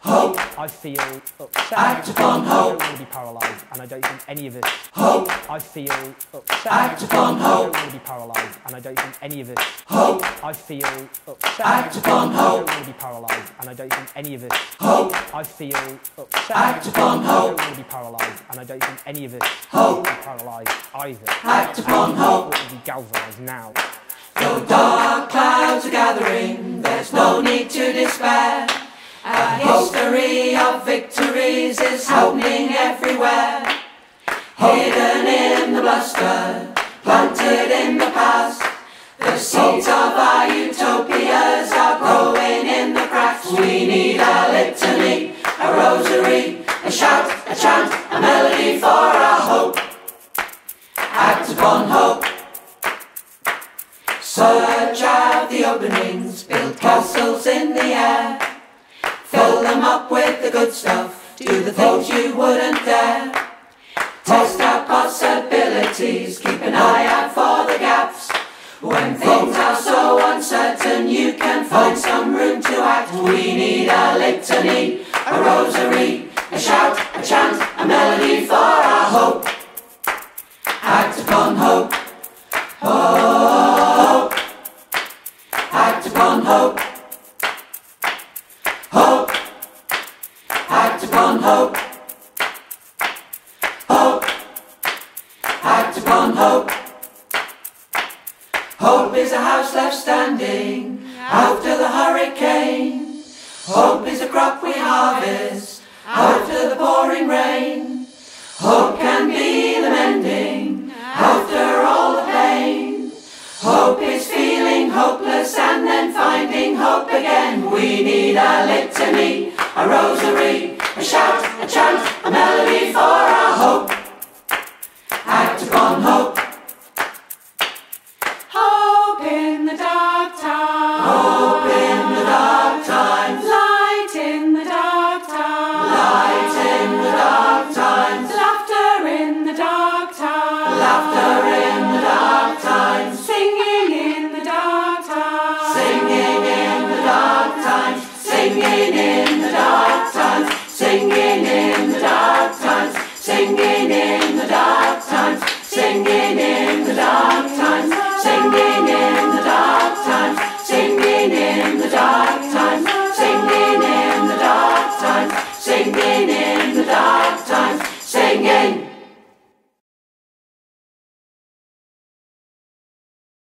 Hope. I feel upset. Act upon hope. I don't want to be paralysed, and I don't think any of us. Hope. I feel upset. Act upon hope. I don't want to be paralysed, and I don't think any of us. Hope. I feel upset. Act upon hope. I don't want to be paralysed, and I don't think any of us. Hope. I feel upset. Act upon I don't want to be paralysed, and I don't think any of us. Hope. be paralysed either. Act upon hope. But we galvanised now. Though dark clouds are gathering, there's no need to despair. Victories is happening everywhere. Hidden in the bluster, planted in the past. The seeds of our utopias are growing in the cracks. We need a litany, a rosary, a shout, a chant, a melody for our hope. Act upon hope. Search out the openings, build castles the things you wouldn't dare. Test out possibilities, keep an eye out for the gaps. When things are so uncertain, you can find some room to act. We need a litany, a rosary, upon hope. Hope. Act upon hope. Hope is a house left standing after the hurricane. Hope is a crop we harvest after the pouring rain. Hope can be the mending after all the pain. Hope is feeling hopeless and then finding hope again. We need a litany, a rosary, a shout, a chant, a melody for our hope. Act upon hope. Hope in the dark times. Hope in the dark times. Light in the dark times. Light in the dark times. Laughter in the dark times. Laughter in the dark times. Singing in the dark times. Singing in the dark times. Singing in Sing it.